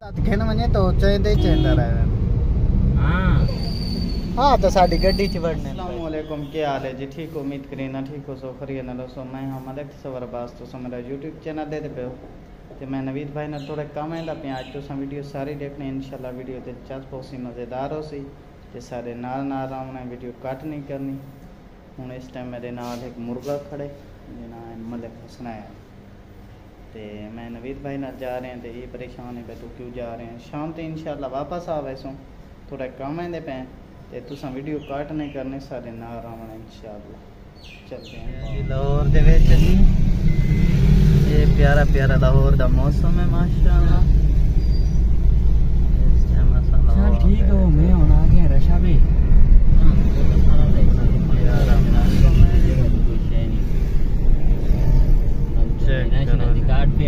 घेणं म्हणजे तो चेंदे चेंदा हाँ।, हाँ। तो साड़ी गड्डी च बढ़ने असलम के हाल है जी? ठीक उम्मीद करीना ठीक हो सो खरी ना सो मैं हाँ मलिक सवर बास तो मेरा यूट्यूब चैनल दे पे हो तो मैं नवीद भाई ने थोड़े कम है पे अज तुस वीडियो सारी देखने इंशाल्लाह वीडियो दिलचस्प हो सी मज़ेदार हो सी। ते सारे नाल नाल आने वीडियो कट नहीं करनी। हूँ इस टाइम मेरे नाल एक मुर्गा खड़े जिना मलिक हसनाया तो मैं नवीद भाई ना जा रहे हैं तो ये परेशान है भाई तू क्यों जा रहे हैं? शाम तो इंशाल्लाह वापस आ वैसो। थोड़ा कम आते पे तो तुसा वीडियो काट नहीं करने सारे नार आना इंशाल्लाह चलते हैं लाहौर के ये प्यारा प्यारा लाहौर का मौसम है माशा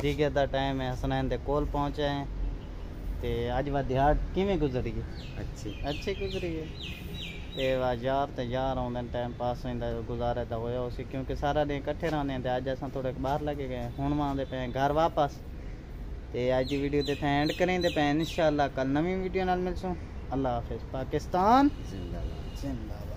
दी का टाइम है हसनैन ते कोल पहुँचे हैं। तो अज वह दिहाड़ किवें गुजरी है अच्छी। अच्छी गुजरी है तो वह यार तो यार आने टाइम पास होंदा गुजारा ता होया उसी क्योंकि सारा दिन कट्ठे रहने ते अज असां थोड़े बहर लगे गए हूँ। माँ दे पे घर वापस। तो अज दी वीडियो इतना एंड करें ते पे शाला कल नवी वीडियो नाल मिलसूं। अल्लाह हाफिज़। पाकिस्तान? जिंदाबाद। जिंदाबाद।